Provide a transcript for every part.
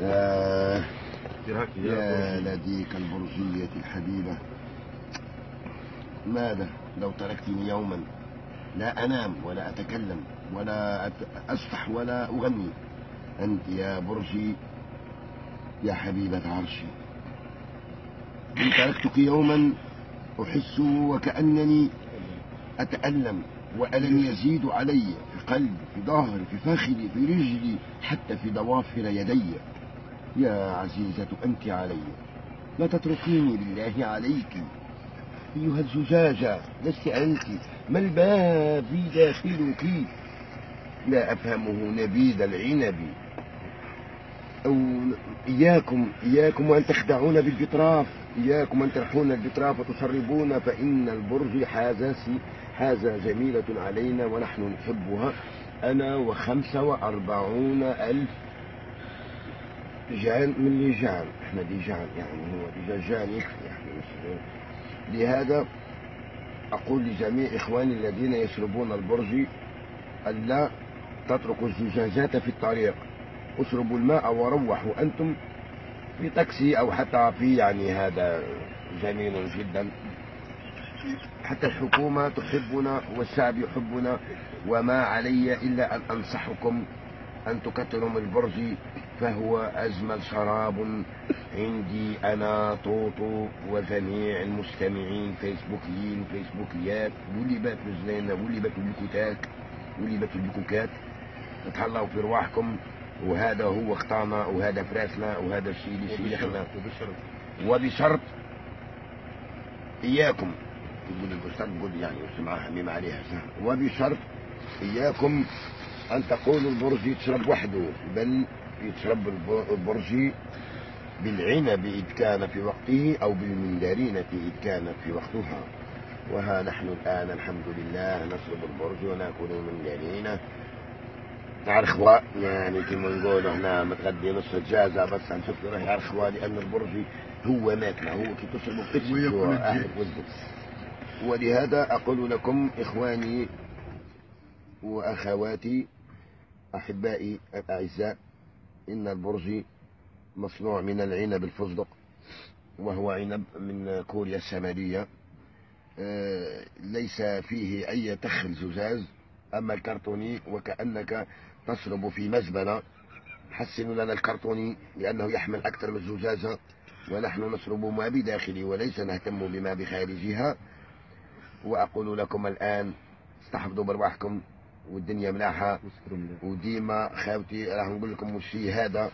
يا لديك البرجية الحبيبة. ماذا لو تركتني يوما؟ لا أنام ولا أتكلم ولا أسبح ولا أغني. أنت يا برجي يا حبيبة عرشي. إن تركتك يوما أحس وكأنني أتألم وألم يزيد علي في قلبي في ظهري في فخذي في رجلي حتى في ضوافر يدي. يا عزيزة أنت علي. لا تتركيني بالله عليك. أيها الزجاجة لست أنت. ما الباب داخلك؟ لا أفهمه نبيذ العنب. أو إياكم إياكم وأن تخدعون بالبطراف إياكم أن ترحون البطراف وتسربون فإن البرج حازس حازة جميلة علينا ونحن نحبها. أنا وخمسة وأربعون ألف جان من لجان إحنا لجان يعني هو لجان يكفي يعني. مش- لهذا أقول لجميع إخواني الذين يشربون البرج ألا تتركوا الزجاجات في الطريق. اشربوا الماء وروحوا أنتم في تاكسي أو حتى في يعني هذا جميل جدا. حتى الحكومة تحبنا والشعب يحبنا وما علي إلا أن أنصحكم أن تكثروا من البرج فهو أجمل شراب عندي أنا طوطو وجميع المستمعين فيسبوكيين فيسبوكيات واللي بات مزلانة واللي باتوا بالكوتات واللي باتوا بالكوكات تهلاو في رواحكم. وهذا هو اختارنا وهذا فراسنا وهذا الشيء اللي شيخنا. وبشرب وبشرط إياكم. تقول البشرط قول يعني اسمعها ميم عليها سهل. وبشرط إياكم أن تقولوا البرجي يتشرب وحده بل يتشرب الب- البرجي بالعنب إذ كان في وقته أو بالمندرينة إذ كانت في وقتها. وها نحن الآن الحمد لله نشرب البرج ونأكل المندرينة مع الإخوة يعني كما نقولوا إحنا متغدي نص الجازة بس هنشوف راح على الإخوة لأن البرجي هو ماكلة هو كي. أهل وزن ولهذا أقول لكم إخواني وأخواتي أحبائي الأعزاء إن البرجي مصنوع من العنب الفستق وهو عنب من كوريا الشمالية. آه، ليس فيه أي تخل زجاج أما الكرتوني وكأنك تشرب في مزبلة. حسنوا لنا الكرتوني لأنه يحمل أكثر من الزجاجة ونحن نشرب ما بداخله وليس نهتم بما بخارجها. وأقول لكم الآن استحفظوا برواحكم. والدنيا ملاحة. وديما خاوتي راح نقول لكم وشي هذا.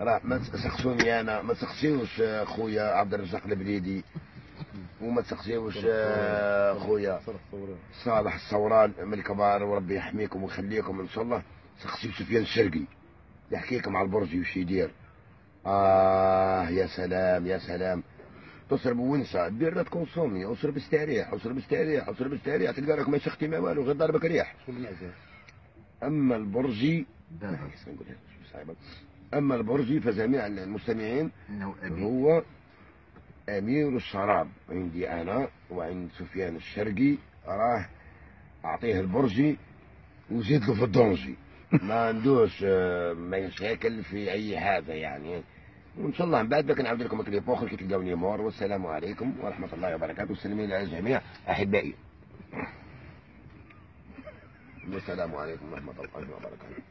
راه ما تسقسوني أنا ما تسقسيوش آه، خويا عبد الرزاق البريدي. وما تسقسيوش آه، خويا. صالح الصوران من الكبار وربي يحميكم ويخليكم إن شاء الله. سقسيو سفيان الشرقي. يحكيكم على البرج وش يدير. آه يا سلام يا سلام. تشرب ونسى بيرة كونسومي اشرب استريح اشرب استريح اشرب استريح تلقى لك ما شختي ما والو غير ضربك ريح أما البرجي أما البرجي فجميع المستمعين هو أمير الشراب. عندي أنا وعند سفيان الشرقي راه أعطيه البرجي وزيد له في الدونجي. ما عندوش آه، ما يشاكل في أي حاجة يعني. وإن شاء الله من بعد بك نعاود لكم كليب اخر كي تلقاوني مور والسلام عليكم ورحمة الله وبركاته. والسلام على الجميع أحبائي. والسلام عليكم ورحمة الله وبركاته.